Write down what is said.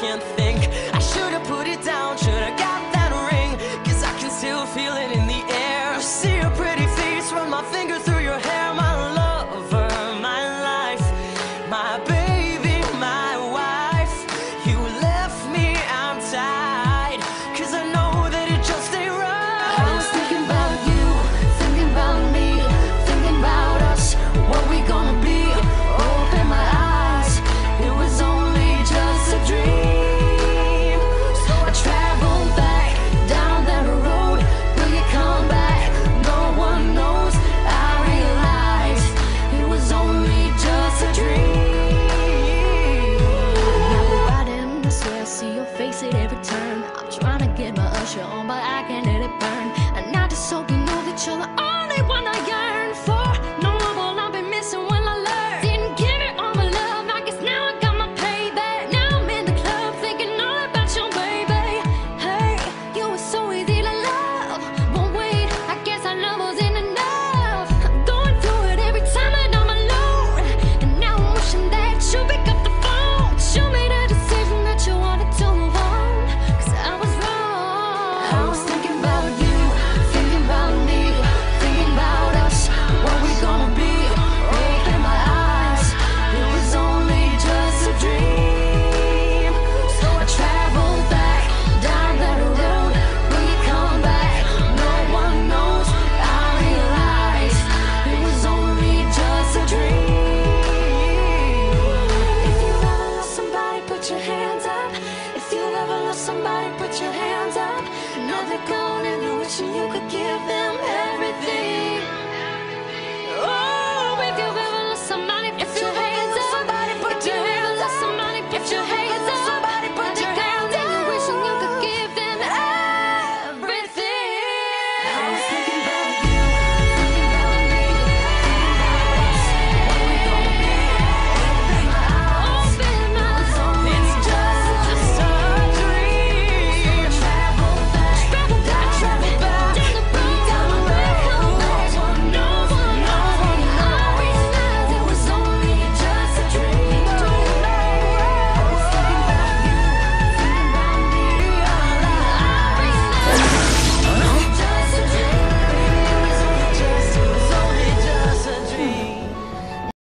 can't you're the only one I am. somebody put your hands up. Now they're gone and you're you could give them